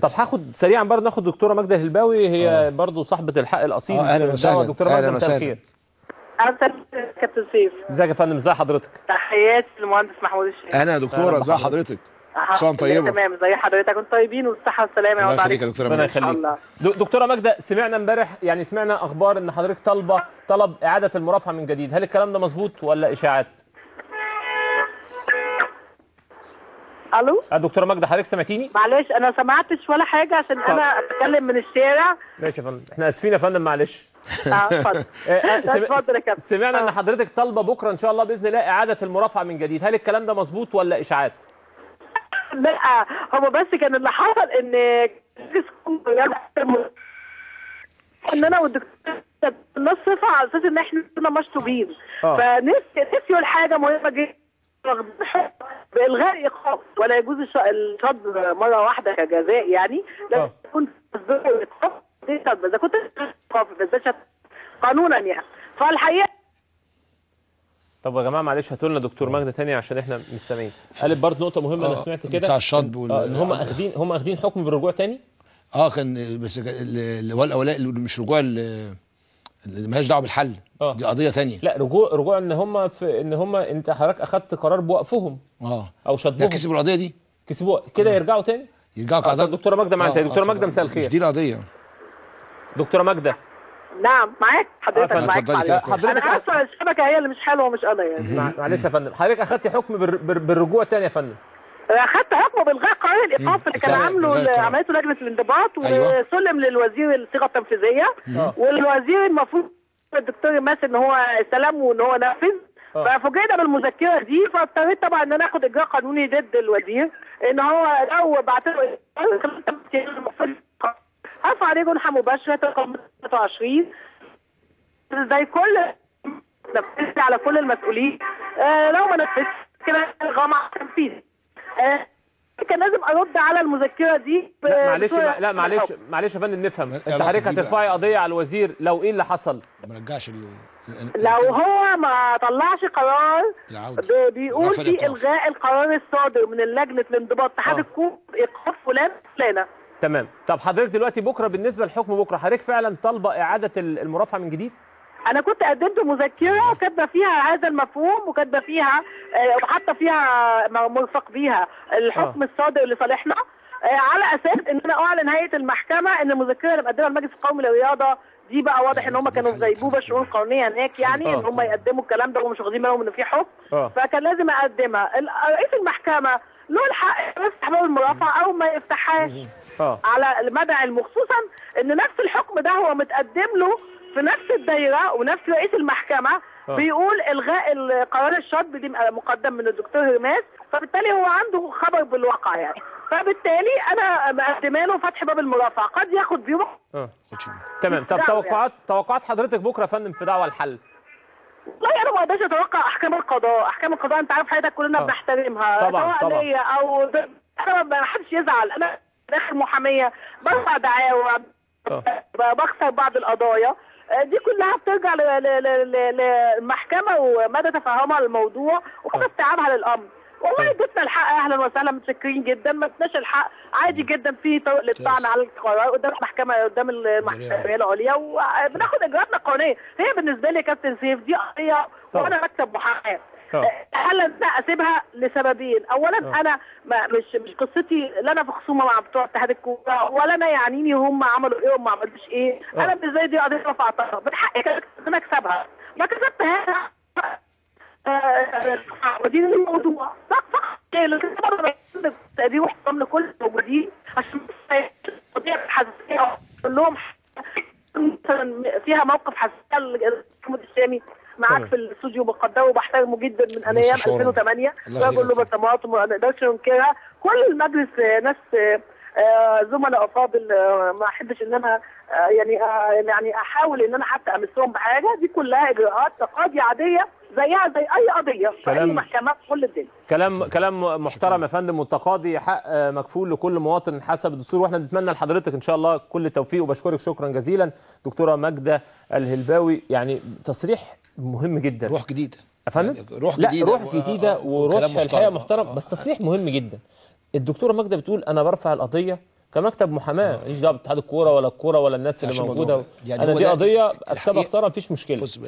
طب هاخد سريعا برضه ناخد دكتورة ماجدة الهلباوي هي برضه صاحبة الحق الأصيل. أهلاً في وسهلاً. دكتورة ماجدة مساء وسهلاً. الخير كابتن سيف. إزيك يا فندم؟ ازي حضرتك؟ تحياتي للمهندس محمود الشيخ أنا يا دكتوره ازي حضرتك؟ سلام طيبة. تمام زي حضرتك؟ أنتم طيبين والصحة والسلامة. الله يا يخليك يا دكتورة. يخليك. الله. د- دكتورة ماجدة سمعنا امبارح يعني سمعنا أخبار إن حضرتك طالبة طلب إعادة المرافعة من جديد. هل الكلام ده مظبوط ولا إشاعات؟ ألو؟ آه، دكتورة ماجدة حضرتك سمعتيني؟ معلش أنا سمعتش ولا حاجة عشان أنا بتكلم من الشارع. ماشي يا فندم. إحنا آسفين يا فندم معلش. آه اتفضل. آه، آه، اتفضل يا كابتن. سمعنا إن آه. حضرتك طالبة بكرة إن شاء الله بإذن الله إعادة المرافعة من جديد. هل الكلام ده مظبوط ولا إشاعات؟ لا هو بس كان اللي حصل إن إن أنا والدكتور الناس صفة على أساس إن إحنا كنا مشطوبين. فنسي نسيوا الحاجة مهمة جدا. بالغاء ايقاف ولا يجوز الش- الشطب مرة واحدة كجزاء يعني لازم آه. يكون تصدير ايقاف إذا كنت ايقاف بس ده شطب قانونا يعني. فالحقيقة طب يا جماعة معلش هاتوا لنا دكتور ماجدة تاني عشان إحنا مش سامعين. قالت برضه نقطة مهمة أنا آه، سمعت كده. بتاع الشطب وال- آه، إن هم اخدين هم أخدين حكم بالرجوع تاني؟ آه كان بس اللي هو الاولاني اللي مش رجوع مالهاش دعوة بالحل. آه. دي قضية ثانية لا رجوع رجوع إن هم في إن هم أنت حضرتك أخدت قرار بوقفهم. آه. أو شطبهم كسبوا القضية دي. كسبوها كده يرجعوا تاني؟ يرجعوا آه، طب كقضاء دكتورة ماجدة معانا آه،. دكتورة آه، ماجدة مساء مش الخير. دي القضية. دكتورة ماجدة. نعم معاك. حضرتك معاك. حضرتك- أنا اسفه الشبكه هي اللي مش حلوة مش أنا يعني. مع- معلش يا فندم. حضرتك اخدت حكم بال- بال- بالرجوع تاني يا فندم. أخدت حكم بإلغاء قرار الإيقاف اللي كان عامله. عملته لجنة الانضباط أيوة. وسلم للوزير الصيغة التنفيذية آه. والوزير المفروض الدكتور ماسك إن هو استلم وإن هو نفذ آه. ففوجئنا بالمذكرة دي فاضطريت طبعا إن أنا آخد إجراء قانوني ضد الوزير إن هو لو بعت له هرفع عليه جنحه مباشرة رقم 23 زي كل نفذت على كل المسؤولين آه لو ما نفذتش كده غمع تنفيذ آه كان لازم أرد على المذكرة دي لا معلش لا معلش معلش يا فندم نفهم. انت حضرتك؟ هترفعي قضية على الوزير لو إيه اللي حصل؟ ما رجعش ال- لو هو ما طلعش قرار بيقول في. إلغاء القرار الصادر من لجنه الانضباط اتحاد آه. الكوره إيقاف فلان فلانة. تمام. طب حضرتك دلوقتي بكرة بالنسبة للحكم بكرة حضرتك فعلا طالبة إعادة ال- المرافعة من جديد؟ أنا كنت قدمت مذكرة كاتبه فيها هذا المفهوم وكاتبة فيها آه، وحاطة فيها م- مرفق بيها الحكم آه. الصادر لصالحنا آه، على أساس إن أنا أعلن هيئة المحكمة إن المذكرة اللي مقدمها المجلس القومي للرياضة دي بقى واضح إن هم كانوا في غيبوبه شؤون قانونية هناك يعني. إن هم يقدموا الكلام ده ومش واخدين بالهم إن في حكم. فكان لازم أقدمها رئيس المحكمة له الحق يفتح باب المرافعة أو ما يفتحهاش على المدى علم خصوصا إن نفس الحكم ده هو متقدم له في نفس الدايرة ونفس رئيس المحكمة آه. بيقول إلغاء القرار الشطب دي مقدم من الدكتور هرماس فبالتالي هو عنده خبر بالواقع يعني فبالتالي أنا مقدمه له فتح باب المرافعة قد ياخد بيوم خدش بالك. تمام طب توقعات توقعات حضرتك بكرة يا فندم في دعوة الحل والله أنا ما أقدرش أتوقع أحكام القضاء أحكام القضاء أنت عارف حضرتك كلنا آه. بنحترمها طبعاً، سواء طبعاً. ليا أو ده- أنا ما حدش يزعل أنا داخل محامية برفع دعاوى آه. بخسر بعض القضايا آه، دي كلها بترجع للمحكمه ومدى تفهمها للموضوع ومدى استيعابها للأمر. والله ادتنا الحق أهلا وسهلا متشكرين جدا. ما ادتناش الحق. عادي جدا في طرق للطعن على القرار قدام المحكمة قدام المحكمة العليا. وبناخد إجراءاتنا القانونية. هي بالنسبة لي كابتن سيف دي قضيه طبعا. وأنا بكتب محاماة. هل أنا أسيبها؟ لسببين. اولا آه. أنا ما مش مش قصتي لا أنا في خصومه مع بتوع اتحاد الكورة ولا أنا يعنيني هم عملوا إيه وما عملوش إيه. آه. أنا بالنسبة لي دي قضية رفعتها. من حقي ان أنا أكسبها. ما كسبتهاش آه، ودي الموضوع. صح صح. تقدير واحترام لكل الموجودين عشان قضيه حساسيه أقول لهم مثلا فيها موقف حساسيه محمود الشامي معاك. في الاستوديو بقدره وبحترمه جدا من نص أيام الشهرة. 2008 الله رجل له. بصمات وما نقدرش ننكرها. كل المجلس آه، ناس آه، آه، زملاء أفاضل آه، ما أحبش إن أنا آه، يعني يعني أحاول إن أنا حتى أمسهم بحاجة. دي كلها إجراءات تقاضي عادية زيها زي أي قضية في أي كلام- محكمة في كل الدنيا. كلام كلام محترم يا فندم. والتقاضي حق مكفول لكل مواطن حسب الدستور. وإحنا بنتمنى لحضرتك إن شاء الله كل التوفيق. وبشكرك شكرا جزيلا. دكتورة ماجدة الهلباوي يعني تصريح مهم جدا. روح جديدة. يا فندم يعني روح لا جديدة روح جديدة آه، آه، وروح الحقيقة محترم. آه، بس تصريح مهم جدا. الدكتورة ماجدة بتقول أنا برفع القضية. كمكتب محاماة. ماليش دعوة باتحاد الكورة ولا الكورة ولا الناس اللي موجودة. يعني أنا دي قضية اكسبها خساره مفيش مشكلة. بس